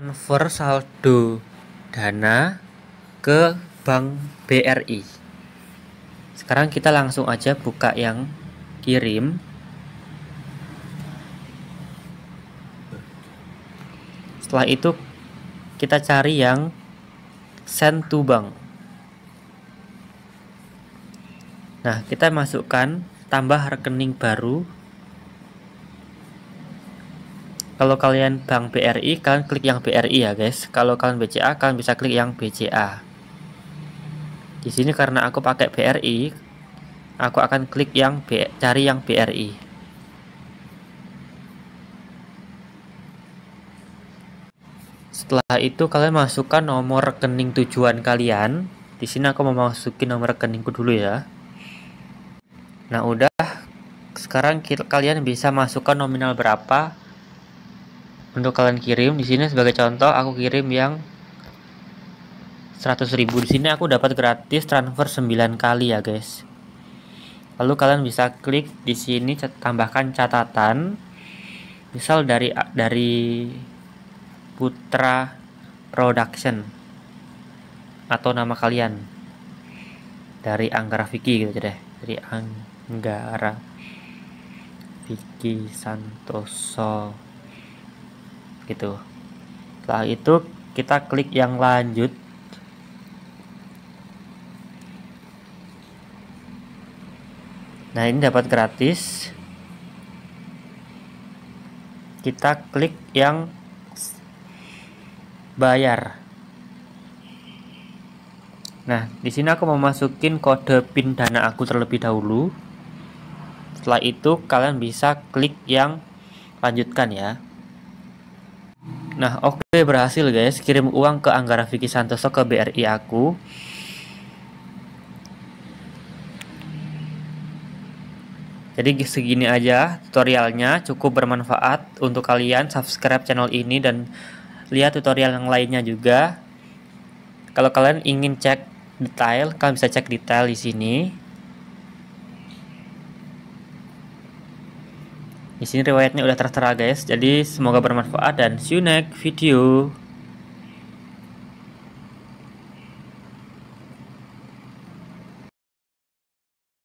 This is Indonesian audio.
transfer saldo dana ke bank BRI sekarang kita langsung aja buka yang kirim. Setelah itu kita cari yang send to bank. Nah kita masukkan tambah rekening baru kalau kalian bank BRI kalian klik yang BRI ya guys. Kalau kalian BCA kalian bisa klik yang BCA di sini karena aku pakai BRI aku akan klik yang B, cari yang BRI setelah itu kalian masukkan nomor rekening tujuan kalian. Di sini aku mau masukin nomor rekeningku dulu ya. Nah udah. Sekarang kalian bisa masukkan nominal berapa untuk kalian kirim di sini sebagai contoh aku kirim yang 100.000 di sini aku dapat gratis transfer 9 kali ya guys. Lalu kalian bisa klik di sini tambahkan catatan. Misal dari dari Putra Production atau nama kalian. Dari Anggara Vicky gitu deh dari Anggara Vicky Santoso gitu. Setelah itu kita klik yang lanjut. Nah ini dapat gratis. Kita klik yang bayar. Nah di sini aku mau masukin kode pin dana aku terlebih dahulu. Setelah itu kalian bisa klik yang lanjutkan ya Nah, oke okay, berhasil guys. Kirim uang ke Anggara Vicky Santoso ke BRI aku. Jadi segini aja tutorialnya, cukup bermanfaat untuk kalian subscribe channel ini dan lihat tutorial yang lainnya juga. Kalau kalian ingin cek detail, kalian bisa cek detail di sini. Di sini riwayatnya udah tertera guys. Jadi semoga bermanfaat dan see you next video.